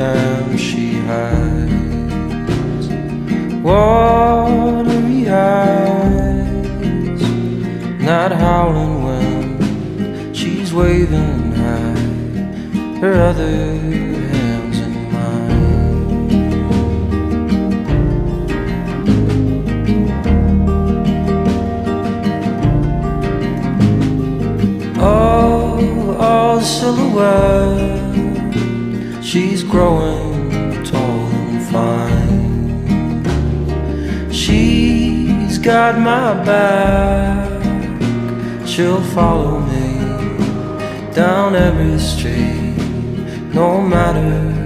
Amsterdam she hides. Watery eyes? Not howling when she's waving high. Her other hands in mine. Oh, all silhouette. She's growing tall and fine. She's got my back. She'll follow me down every street, no matter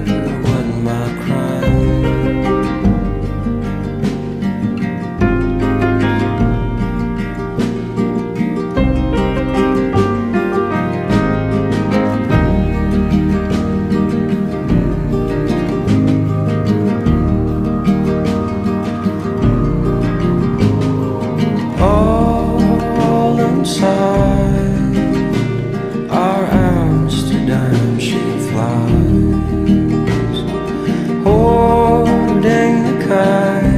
time